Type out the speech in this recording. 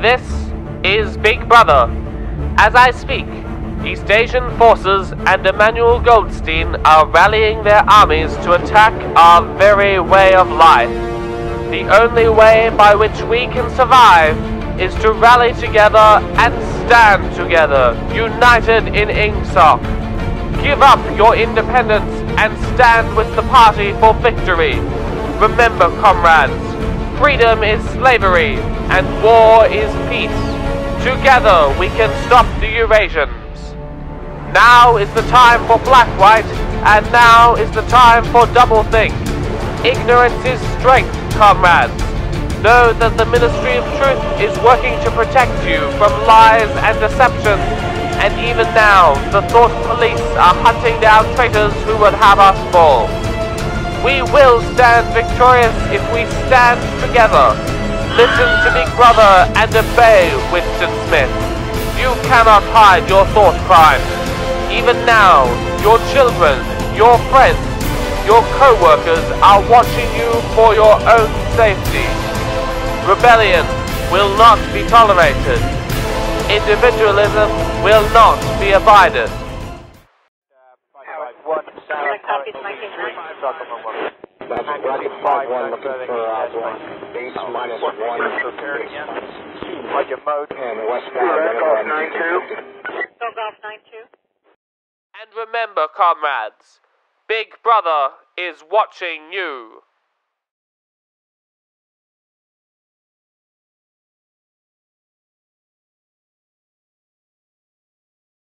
This is Big Brother. As I speak, Eastasian forces and Emmanuel Goldstein are rallying their armies to attack our very way of life. The only way by which we can survive is to rally together and stand together, united in INGSOC. Give up your independence and stand with the party for victory. Remember, comrades, freedom is slavery and war is peace. Together we can stop the Eurasians. Now is the time for black white, and now is the time for double think. Ignorance is strength, comrades. Know that the Ministry of Truth is working to protect you from lies and deception. And even now, the thought police are hunting down traitors who would have us fall. We will stand victorious if we stand together. Listen to Big Brother and obey Winston Smith. You cannot hide your thought crime. Even now, your children, your friends, your co-workers are watching you for your own safety. Rebellion will not be tolerated. Individualism will not be abided. That's Rocky 5-1 looking for uh, base minus 1. Prepared again. Like your mode. And westbound. Golf uh, 9-2. Go Golf 9-2. And remember, comrades, Big Brother is watching you.